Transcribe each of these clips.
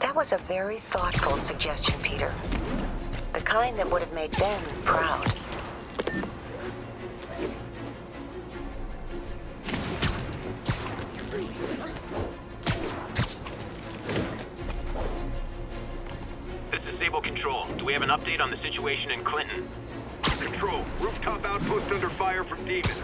That was a very thoughtful suggestion, Peter. The kind that would have made Ben proud. This is Sable Control. Do we have an update on the situation in Clinton? Control, rooftop outpost under fire from demons.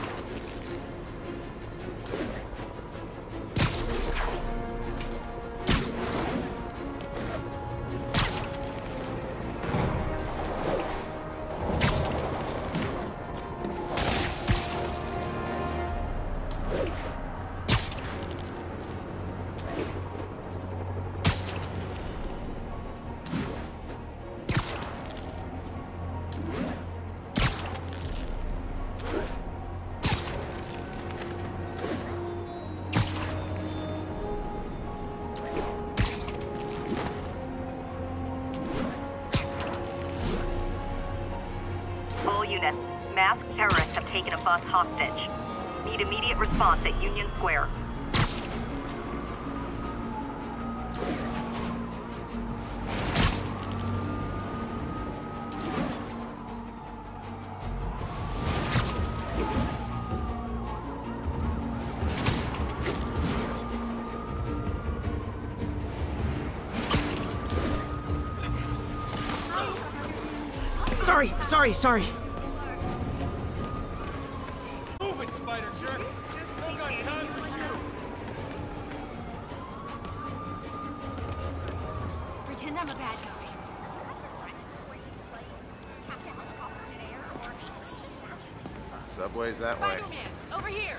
Masked terrorists have taken a bus hostage. Need immediate response at Union Square. Sorry, sorry, sorry. Pretend I'm a bad guy. Subway's that way. Over here.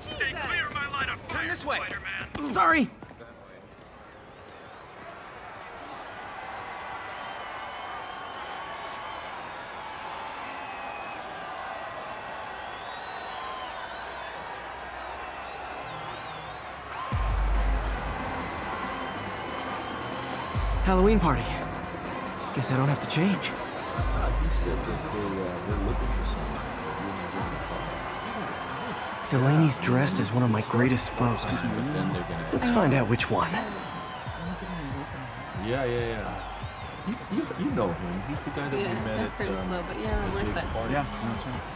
Stay Jesus. clear of my line of fire, Turn this way. Sorry. Halloween party. Guess I don't have to change. He said that they, uh, they're looking for. Delaney's dressed as one of my greatest foes. Let's find out which one. Yeah, yeah, yeah. You, you, you know him. He's the guy that we met at um, slow, but yeah, worth Jake's it. party. Yeah, that's right.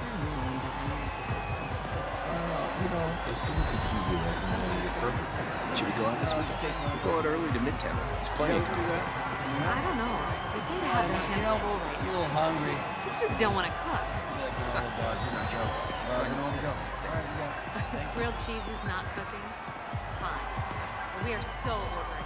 You know, as soon as it's easy, resume, you're perfect. Should we go out this week? We'll go out early to Midtown. There's plenty of good stuff. I don't know. They seem to have their hands full right a little hungry. You just don't want to cook. Just a joke. Well, you know where to go. Grilled cheese is not cooking. Fine. We are so ordering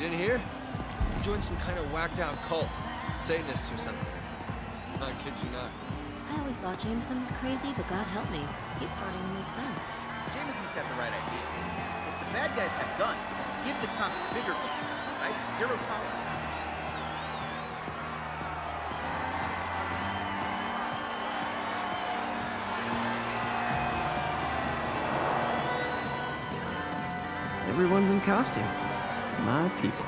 you didn't hear? You joined some kind of whacked out cult. Satanists or something. I kid you not. I always thought Jameson was crazy, but God help me. He's starting to make sense. Jameson's got the right idea. If the bad guys have guns, give the cops bigger guns, right? Zero tolerance. Everyone's in costume. My people.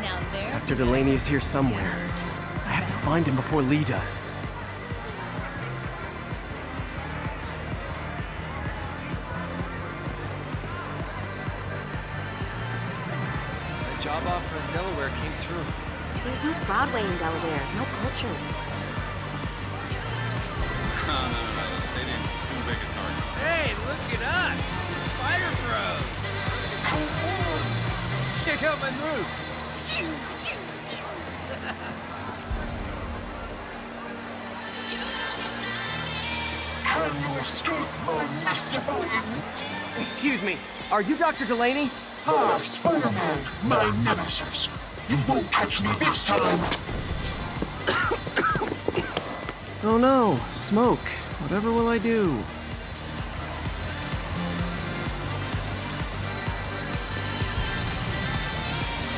Now Dr. Delaney is here somewhere. I have to find him before Li does. My job offer in Delaware came through. There's no Broadway in Delaware, no culture. No, no, no, no. The stadium's too big a target. Hey, look at us! Spider Bros! Check out my moves! Can you escape my mystifying? Excuse me, are you Dr. Delaney? Ah, Spider-Man, my nemesis. You won't catch me this time. Oh no, smoke. Whatever will I do?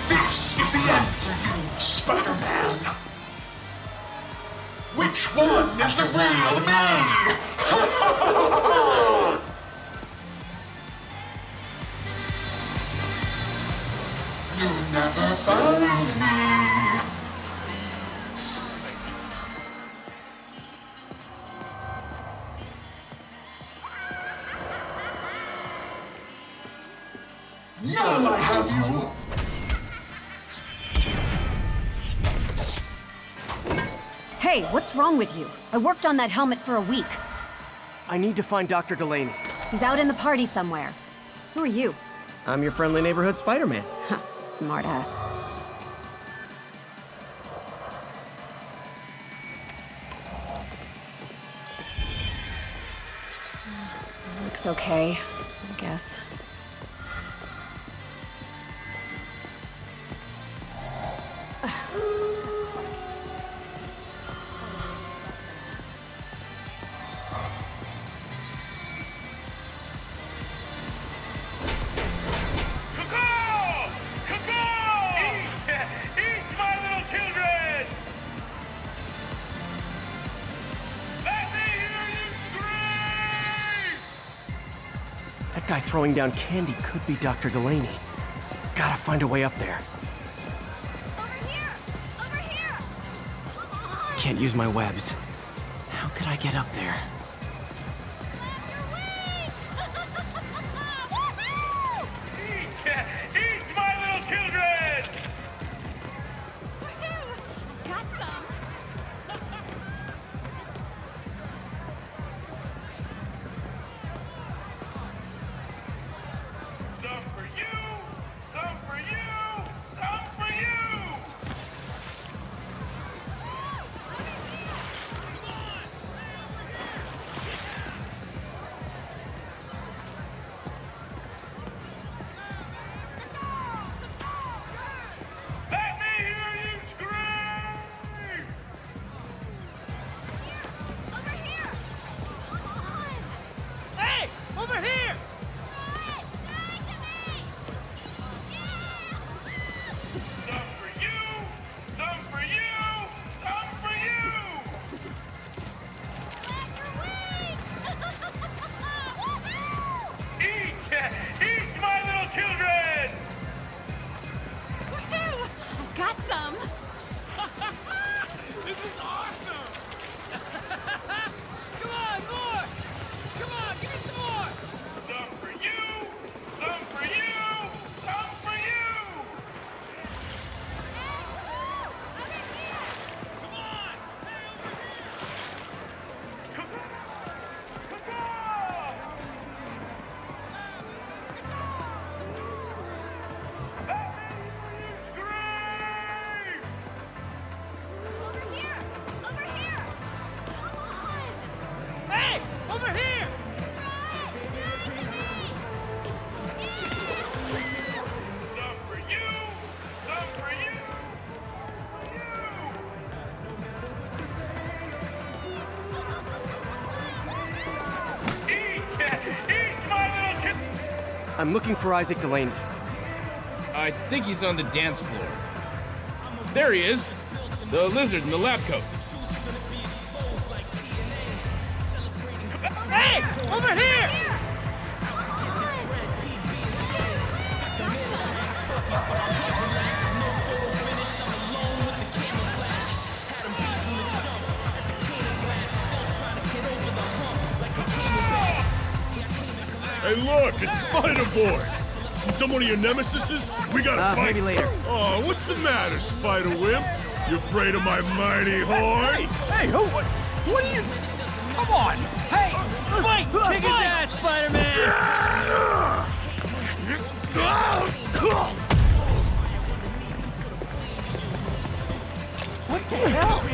This is the end for you, Spider-Man. Which one is the real me? you never found me. Now I have you! Hey, what's wrong with you? I worked on that helmet for a week. I need to find Dr. Delaney. He's out in the party somewhere. Who are you? I'm your friendly neighborhood Spider-Man. Smartass. Looks okay, I guess. Guy throwing down candy could be Dr. Delaney. Gotta find a way up there. Can't use my webs. How could I get up there? I'm looking for Isaac Delaney. I think he's on the dance floor. There he is. The lizard in the lab coat. Hey! Over here! Hey, look, it's Spider-Boy. Some one of your nemesises? We gotta Uh, fight. maybe later. Oh, what's the matter, Spider-Wimp? You afraid of my mighty horn? Hey, who? What, what are you? Come on! Hey! Fight! Kick his ass, Spider-Man! What the hell?